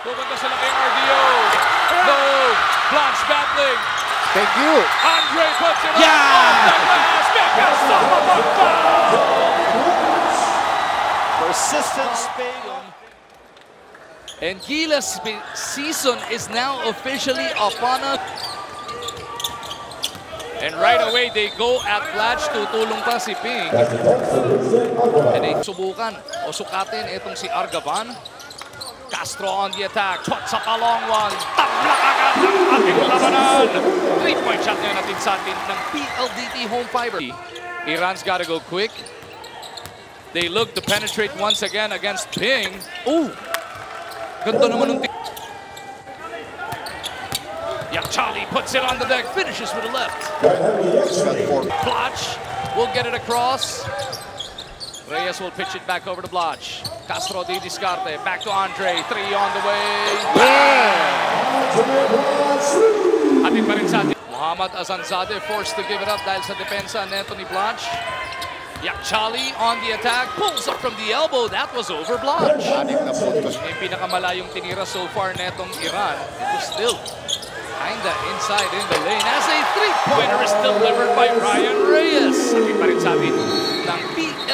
Pupunta sila kay RDO. No. Blanche battling. Thank you. Andre puts it Yeah. on the glass. Mapagpao. Persistent Spain. And Gila's season is now officially upon us. And right away, they go at Flash. Tutulong pa si Ping. And ay subukan o sukatin itong si Argavan. Castro on the attack. Puts up a long one. Ating labanan. Three-point shot ngayon natin sa atin ng PLDT home fiber. Iran's got to go quick. They look to penetrate once again against Ping. Ooh! Ganda naman ng Yakhchali puts it on the deck. finishes with a left. Blatche will get it across. Reyes will pitch it back over to Blatche. Castro di discarte. Back to Andray. Three on the way. Atin pa rin sa atin. Muhammad Hassanzadeh forced to give it up dahil sa depensa ni Anthony Blatche. Yakhchali on the attack. Pulls up from the elbow. That was over Blatche. Anim na puntos. Yung pinakamalayong tinira so far netong Iran. It was still kinda inside in the lane as a three-pointer is delivered by Ryan Reyes. Sabi pa rin sabi ng PL.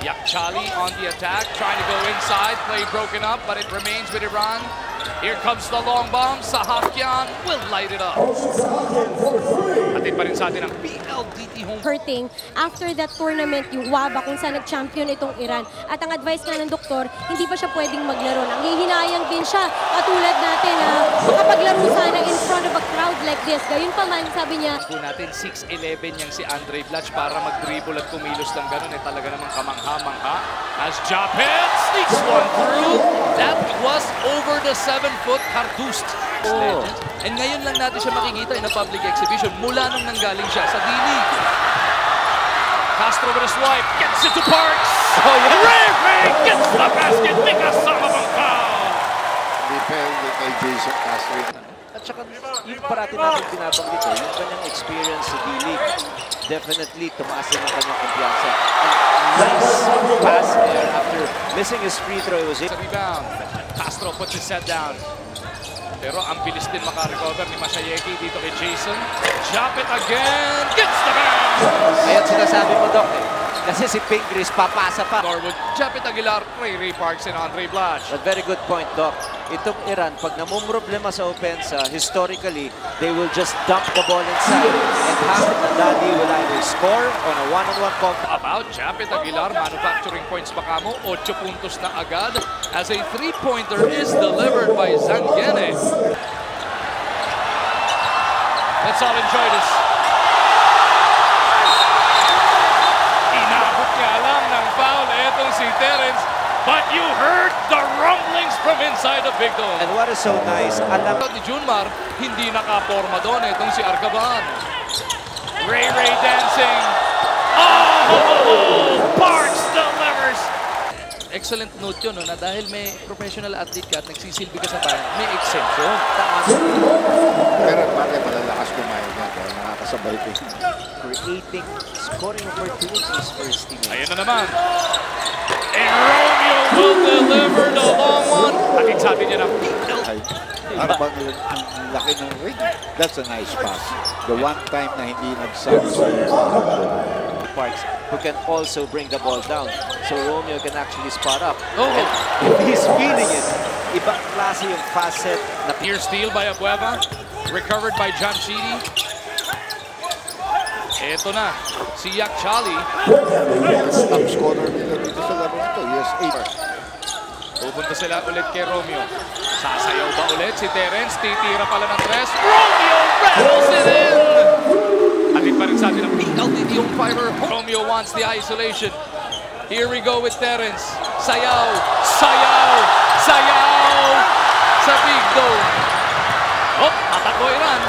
Yakhchali on the attack, trying to go inside. Play broken up, but it remains with Iran. Here comes the long bomb. Sahakyan will light it up. Atin pa rin sa atin ang PLDT home hurting after that tournament, yung WABA kung saan nag-champion itong Iran. At ang advice nga ng doktor, hindi pa siya pwedeng maglaro. Nanghihinayang din siya. Katulad natin, ha, makapaglaro sana in front of a crowd like this. Gayun pa man, sabi niya, po natin 6'11 yang si Andre Blatch para mag-dribble at kumilos lang ganun eh talaga namang kamangha-mangha as Japet sneaks one through That was over the 7-foot Cartust. Oh. And ngayon lang natin siya makikita in a public exhibition mula nung nanggaling siya sa D-League. Castro with a swipe gets it to Parks Oh, yeah. Ray Ray gets the basket Mikasama bang foul Hindi pwede kay Jason Castro. At saka yung parati natin binabanggit eh, yung kanyang experience sa D-League, definitely tumaas din ang kanyang kumpiyansa. Nice pass there after missing his free throw. It was sa rebound Castro puts his set down pero ang bilis din makarecover ni Masayeki dito kay Jason Japet again gets the bounce Kaya sinasabi mo, Doc, eh. Kasi si Pink Gris papasa pa. Norwood Japet Aguilar Ray Ray Parks and Andre Blatch But very good point, Doc. Itong Iran, pag namumroblema sa opensa, historically, they will just dump the ball inside. And Hamid Haddadi will either score on a one-on-one -on -one About Japeth Aguilar, manufacturing points baka mo, 8 puntos na agad as a three-pointer is delivered by Zangeneh. Let's all enjoy this. Rumblings from inside the big dome. And what is so nice, alam Ni Junmar, hindi nakaporma doon itong si Arcaban. Ray Ray dancing. Oh! Parks delivers. Excellent note yun, no, na dahil may professional athlete ka at nagsisilbi ka sa bayan, may exemption. Pero bakit malalakas kumain niya dahil nakakasabay ko. creating scoring opportunities for his teammates. Ayan na naman. And Romeo will deliver the Sabi niya ng Ay, ano laki ng ring? That's a nice pass. The one time na hindi Parks, who can also bring the ball down. So Romeo can actually spot up. Oh. And he's feeling it, ibang klase yung fast set na Here steal by Abueva. Recovered by Jamshidi. Ito na, si Yakhchali. top scorer nila dito sa laro. Yes, 8. Pupunta sila ulit kay Romeo. Sasayaw ba ulit si Terence? Titira pala ng tres. Romeo rattles it in! Atin pa rin sa atin ang home fiber. Romeo wants the isolation. Here we go with Terence. Sayaw! Sayaw! Sayaw! Sa big dome. Oh, atakbo Iran.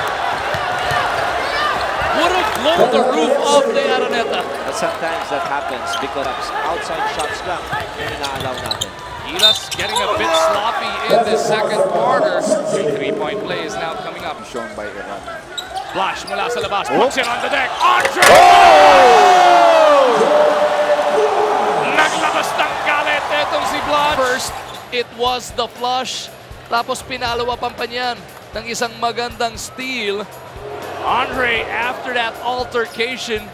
Would have blown the roof off the Araneta. But sometimes that happens because outside shots lang yung inaalaw natin. Gilas getting a bit sloppy in the second quarter. The three-point play is now coming up. Shown by Iran. Flash mula sa labas. Oh. Puts it on the deck. Andray! Oh! Naglabas ng galit itong si Blood. First, It was the flush. Tapos pinalawapan pa niyan ng isang magandang steal. Andray, after that altercation,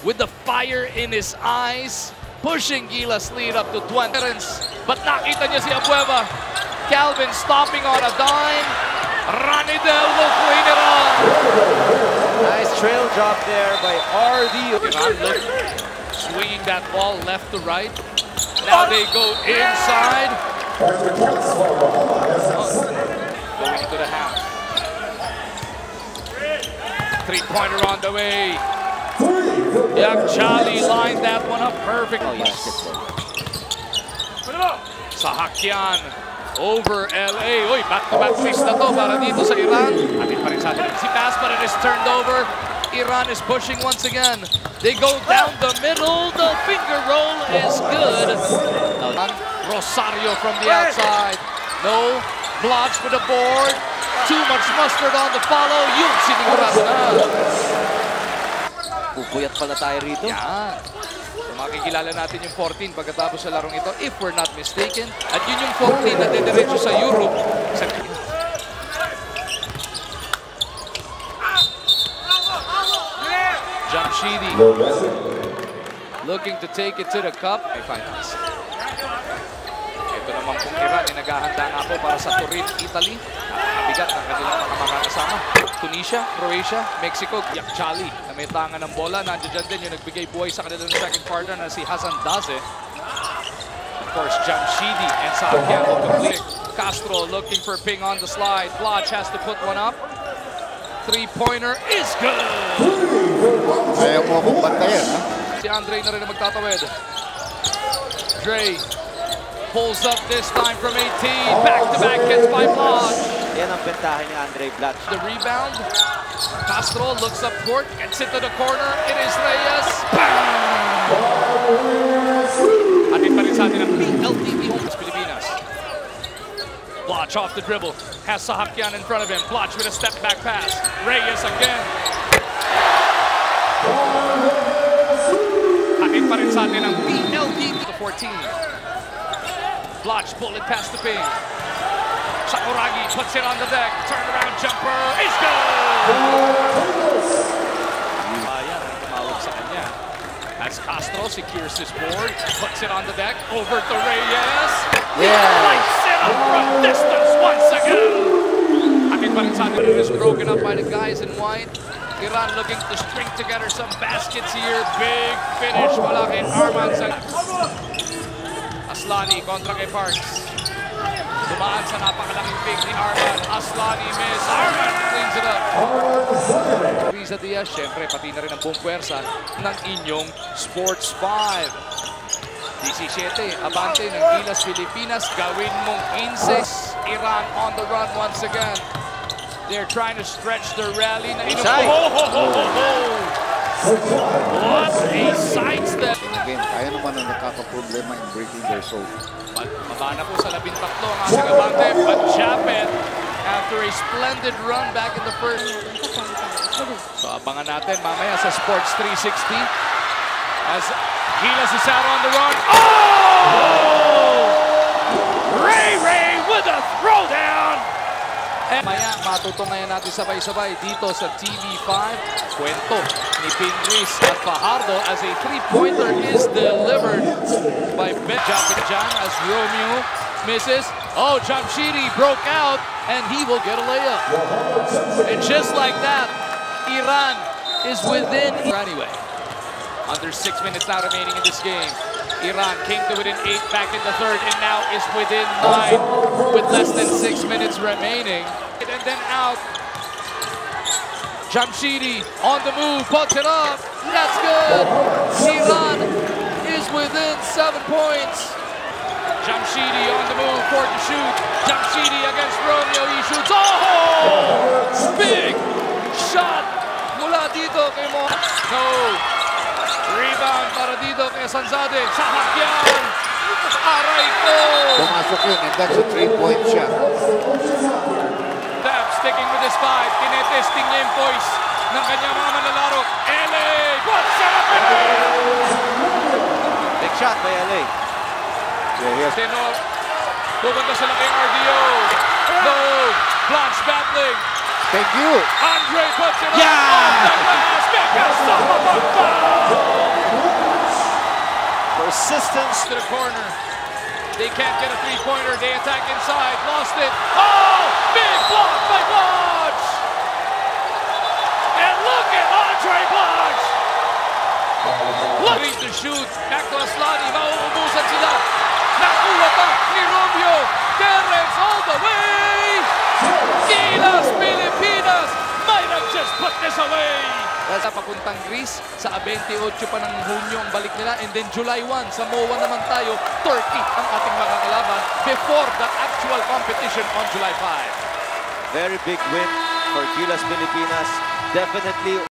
with the fire in his eyes, pushing Gilas lead up to 20. But nakita niya si Abueva. Calvin stopping on a dime. Ranidel will clean it up. Nice trail drop there by RD. Look, swinging that ball left to right. Now they go inside. Oh, going into the half. Three-pointer on the way. Yakhchali lined that one up perfectly. Oh, Sahakian over LA. Uy, back-to-back oh. miss na to para dito sa Iran. Atin pa rin sa atin si pass, but it is turned over. Iran is pushing once again. They go down the middle. The finger roll is good. Rosario from the outside. No. Blocks with the board. Too much mustard on the follow. Yun, sinigurado na. Pupuyat pala tayo rito. Yan. Makikilala natin yung 14 pagkatapos sa larong ito, if we're not mistaken. At yun yung 14 na didiretso sa Europe. Sa... Jamshidi looking to take it to the cup. Finals. Naman pong Iran, eh, naghahanda nga po para sa Turin, Italy. Napakabigat ng kanilang mga makakasama. Tunisia, Croatia, Mexico, Yakchali na may tangan ng bola. Nandiyan dyan din yung nagbigay buhay sa kanilang second partner na si Hassan Daze. Of course, Jamshidi and will complete. Castro looking for ping on the slide. Blotch has to put one up. Three-pointer is good! Ayaw mo akong bantayan, ha? Si Andre na rin ang magtatawid. Dre pulls up this time from 18. Back-to-back hits by Blatche. Yan ang bentahe ni Andray Blatche. The rebound. Castro looks up court, gets it to the corner. It is Reyes. Bang! Atin pa rin sa atin ang PLDT Homes Pilipinas. Blatche off the dribble. Has Sahakian in front of him. Blatche with a step back pass. Reyes again. Atin pa rin sa atin ang PLDT to 14. Blatche pull it past the ping. Sakuragi puts it on the deck. Turnaround jumper is good! Ang tumawag sa kanya. As Castro secures this board, puts it on the deck, over to Reyes. Yeah. Lights it up from distance once again. Atin pa rin sa atin, it is broken up by the guys in white. Iran looking to string together some baskets here. Big finish mula kay Arman. Aslani kontra kay Parks. Dumaan sa napakalaking pick ni Arman. Aslani miss. Arman cleans it up. Riza Diaz, syempre, pati na rin ang buong puwersa ng inyong Sports 5. 17, abante ng Gilas Pilipinas. Gawin mong 15. Iran on the run once again. They're trying to stretch the rally. Na. What a sidestep. Again, tayo naman ang nakakaproblema in breaking their soul. Maba na po sa labing tatlo ang ating abante. But Japeth, after a splendid run back in the first. So abangan natin mamaya sa Sports 360. As Gilas is out on the run. Oh! Ray Ray with a throwdown! And maya matutungayan natin sabay-sabay dito sa TV5. Kwento ni Pingris at Fajardo as a three-pointer is delivered by Ben Japijan as Romeo misses. Oh, Jamshidi broke out and he will get a layup. And just like that, Iran is within anyway. Under six minutes now remaining in this game. Iran came to within eight back in the third and now is within nine with less than six minutes remaining. And then out. Jamshidi on the move, puts it up. That's good. Iran is within seven points. Jamshidi on the move, for to shoot. Jamshidi against Romeo, he shoots. Oh! Big shot mula dito kay Mo. No. Rebound para dito kay Sanzade. Aray ko. Pumasok yun, and that's a three-point shot. Tab sticking with his five. Tinetesting niya yung voice ng kanyang mga manlalaro. LA puts up and! Big shot by LA. Yeah, he Tenor Pupunta sila kay RDO. No. Blatche battling. Thank you. Andray puts it Yeah! up off the glass. Mikasa Persistence. to the corner. They can't get a three-pointer. They attack inside. Lost it. Oh! Big block by Blatche! And look at Andray Blatche! Look to shoot. Back to Aslani. Mauubusan sila. Nakuha pa ni Romeo. Terrence all the way! Gilas, Pilipinas might have just put this away! Sa papuntang Greece, sa 28 pa ng Hunyo ang balik nila. And then July 1, sa MOA naman tayo, Turkey ang ating makakalaban before the actual competition on July 5. Very big win for Gilas Pilipinas. Definitely